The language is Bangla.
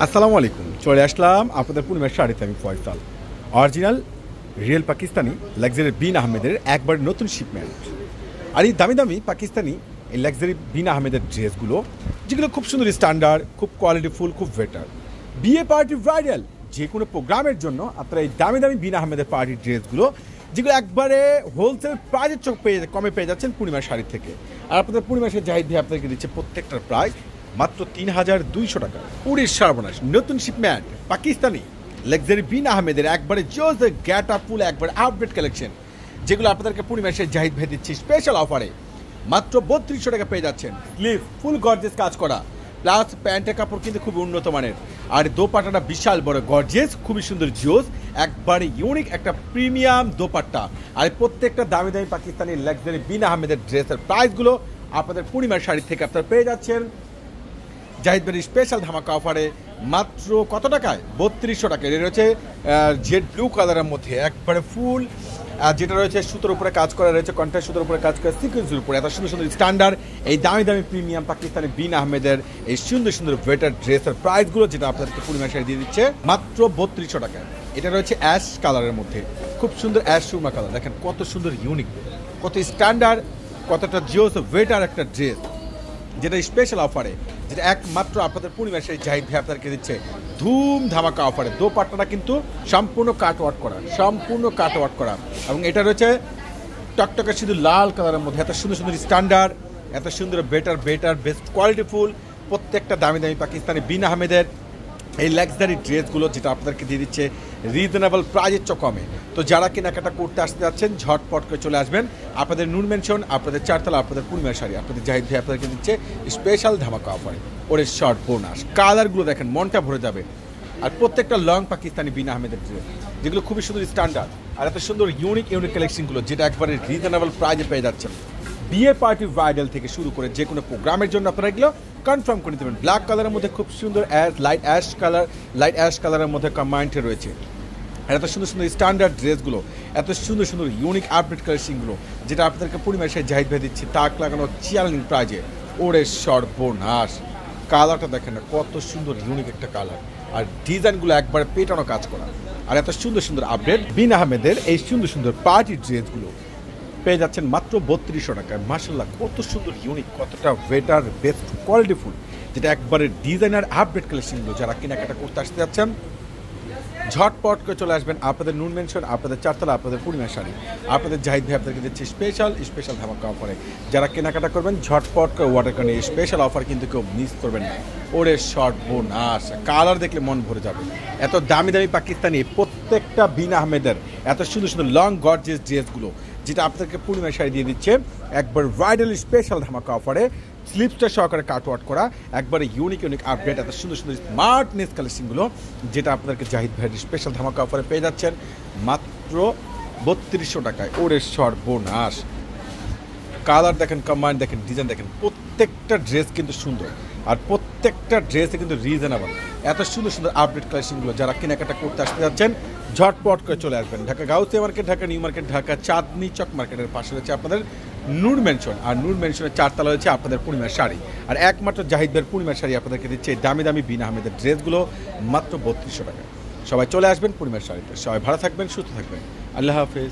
আসসালামু আলাইকুম। চলে আসলাম আপনাদের পূর্ণিমার শাড়িতে আমি Faisal. Original real Pakistani luxury bin আহমেদের একবার নতুন শিপমেন্ট আর এই দামি দামি পাকিস্তানি এই লাক্সারি বিন আহমেদের ড্রেসগুলো যেগুলো খুব সুন্দর স্ট্যান্ডার্ড খুব কোয়ালিটিফুল খুব বেটার বিয়ে পার্টি ব্রাইডাল যে কোনো প্রোগ্রামের জন্য আপনারা এই দামি দামি বিন আহমেদের পার্টির ড্রেসগুলো যেগুলো একবারে হোলসেল প্রাইজের চোখ পেয়ে কমে পেয়ে যাচ্ছেন পূর্ণিমার শাড়ি থেকে। আর আপনাদের পূর্ণিমাসের জাহিদ ভাই আপনাদেরকে দিচ্ছে প্রত্যেকটার প্রাইস মাত্র তিন হাজার দুইশো টাকা। পুরীর সর্বনাশ। নতুন শিপম্যান্ট পাকিস্তানি। লাক্সারি বিন আহমেদের একবারে জোস গ্যাট আপ ফুল, একবারে আপডেট কালেকশন যেগুলো আপনাদেরকে পূর্ণিমাসের জাহিদ ভাই দিচ্ছি স্পেশাল অফারে মাত্র বত্রিশশো টাকা পেয়ে যাচ্ছেন। স্লিভ ফুল গর্জেস কাজ করা। প্লাস প্যান্টের কাপড় কিন্তু খুব উন্নত মানের। আর দোপাট্টাটা বিশাল বড় গর্জেস খুবই সুন্দর জিওস একবারে ইউনিক একটা প্রিমিয়াম দোপাট্টা। আর প্রত্যেকটা দামি দামি পাকিস্তানি লাক্সারি বিন আহমেদের ড্রেসের প্রাইসগুলো আপনাদের পূর্ণিমার শাড়ি থেকে আপনারা পেয়ে যাচ্ছেন। জাহিদ বাড়ির স্পেশাল ধামাকা অফারে মাত্র কত টাকায়? বত্রিশশো টাকা এটা রয়েছে জেড ব্লু কালারের মধ্যে। একবারে ফুল আর যেটা রয়েছে সুতোর উপরে কাজ করা, রয়েছে কন্ট্রাস্ট সুতোর উপরে কাজ করা সিকুয়েন্সের উপরে। এত সুন্দর সুন্দর স্ট্যান্ডার্ড এই দামি দামি প্রিমিয়াম পাকিস্তানি বিন আহমেদের এই সুন্দর সুন্দর বেটার ড্রেসের প্রাইসগুলো যেটা আপনাদেরকে পূর্ণিমা শাড়ি দিয়ে দিচ্ছে, মাত্র বত্রিশশো টাকায়। এটা রয়েছে অ্যাশ কালারের মধ্যে। খুব সুন্দর অ্যাশ সুরমা কালার দেখেন কত সুন্দর ইউনিক কত স্ট্যান্ডার্ড কতটা জিওস ওয়েটার একটা ড্রেস যেটা স্পেশাল অফারে যেটা একমাত্র আপনাদের পরিবার সেই জাহিদ ভাই আপনাদেরকে দিচ্ছে। ধুম ধামাকা অফারে দো দোপাট্টাটা কিন্তু সম্পূর্ণ কাট ওয়ার্ক করা, সম্পূর্ণ কাট ওয়ার্ক করা। এবং এটা রয়েছে টকটকে শুধু লাল কালারের মধ্যে। এত সুন্দর সুন্দর স্ট্যান্ডার্ড এত সুন্দর বেটার বেটার বেস্ট কোয়ালিটিফুল প্রত্যেকটা দামি দামি পাকিস্তানি বিন আহমেদের এই লাক্সারি ড্রেসগুলো যেটা আপনাদেরকে দিয়ে দিচ্ছে রিজনেবল প্রাইজের চকমে। তো যারা কেনাকাটা করতে আসতে যাচ্ছেন, ঝটপট করে চলে আসবেন। আপনাদের নুন মেনশন আপনাদের চারতলা, আপনাদের পূর্ণিমা শাড়ি, আপনাদের জাহিদ ভাই আপনাদেরকে দিচ্ছে স্পেশাল ধামাকা অফারে ওরে শর্ট বোনাস। কালারগুলো দেখেন, মনটা ভরে যাবে। আর প্রত্যেকটা লং পাকিস্তানি বিন আহমেদের ড্রেস যেগুলো খুবই সুন্দর স্ট্যান্ডার্ড আর এত সুন্দর ইউনিক ইউনিক কালেকশনগুলো যেটা একবারে রিজনেবল প্রাইজে পেয়ে যাচ্ছেন। বিয়ে পার্টি ব্রাইডাল থেকে শুরু করে যে কোনো প্রোগ্রামের জন্য আপনারা এগুলো কনফার্ম করে নিতে ব্ল্যাক কালারের মধ্যে খুব সুন্দর ash light ash colour light ash কালারের মধ্যে কম্বাইন্ডে রয়েছে। এত সুন্দর সুন্দর স্ট্যান্ডার্ড ড্রেসগুলো, এত সুন্দর সুন্দর ইউনিক আপডেট কালেকশনগুলো যেটা আপনাদেরকে পরিমাসে জাহিদ ভাই দিচ্ছে। তাক লাগানো চ্যালেঞ্জিং প্রাইজে ওরে সর্বনাশ। কালারটা দেখেন না, কত সুন্দর ইউনিক একটা কালার আর ডিজাইনগুলো একবারে পেটানো কাজ করা। আর এত সুন্দর সুন্দর আপডেট বিন আহমেদের এই সুন্দর সুন্দর পার্টি ড্রেসগুলো পেয়ে যাচ্ছেন মাত্র বত্রিশশো টাকায়। মার্শাল্লাহ কত সুন্দর ইউনিক কতটা বেটার বেস্ট কোয়ালিটিফুল যেটা একবারে ডিজাইনার আপডেট কালেকশনগুলো যারা কেনাকাটা করতে আসতে যাচ্ছেন, ঝটপট করে চলে আসবেন আপনাদের নুন মেনশন আপনাদের চারতলা, আপনাদের পূর্ণিমা শাড়ি। আপনাদের জাহিদ ভাই আপনাদেরকে দিচ্ছে স্পেশাল স্পেশাল ধামাকা অফারে যারা কেনাকাটা করবেন, ঝটপট করে ওয়াটার কানে স্পেশাল অফার কিন্তু কেউ মিস করবেন না। ওরে শর্ট বোনাস কালার দেখলে মন ভরে যাবে। এত দামি দামি পাকিস্তানি প্রত্যেকটা বিন আহমেদের, এত সুন্দর সুন্দর লং গর্জেস ড্রেসগুলো যেটা আপনাদেরকে পূর্ণিমা শাড়ি দিয়ে দিচ্ছে। একবার ব্রাইডাল স্পেশাল ধামাকা অফারে স্লিপসটা সহকারে কাটওয়ার্ট করা, একবারে ইউনিক ইউনিক আপডেট এত সুন্দর সুন্দর স্মার্টনেস কালেকশনগুলো যেটা আপনাদেরকে জাহিদ ভাইয়ের স্পেশাল ধামাকা অফারে পেয়ে যাচ্ছেন। মাত্র বত্রিশশো টাকায়। ওরে সর্বনাশ। কালার দেখেন কম্বাইন দেখেন ডিজাইন দেখেন, প্রত্যেকটা ড্রেস কিন্তু সুন্দর। আর প্রত্যেকটা ড্রেসে কিন্তু রিজনেবল এত সুন্দর সুন্দর আপডেট কালেকশনগুলো যারা কেনাকাটা করতে আসতে যাচ্ছেন, ঝটপট করে চলে আসবেন। Dhaka Gausia market, Dhaka new market, Dhaka Chandni Chowk মার্কেটের পাশে রয়েছে আপনাদের নূর মেনশন আর নূর মেনশনের চারতলা রয়েছে আপনাদের পূর্ণিমার শাড়ি। আর একমাত্র জাহিদদের পূর্ণিমার শাড়ি আপনাদেরকে দিচ্ছে দামি দামি বিন আহমেদের ড্রেসগুলো, মাত্র বত্রিশশো টাকা। সবাই চলে আসবেন পূর্ণিমার শাড়িতে। সবাই ভালো থাকবেন, সুস্থ থাকবেন। আল্লাহ হাফেজ।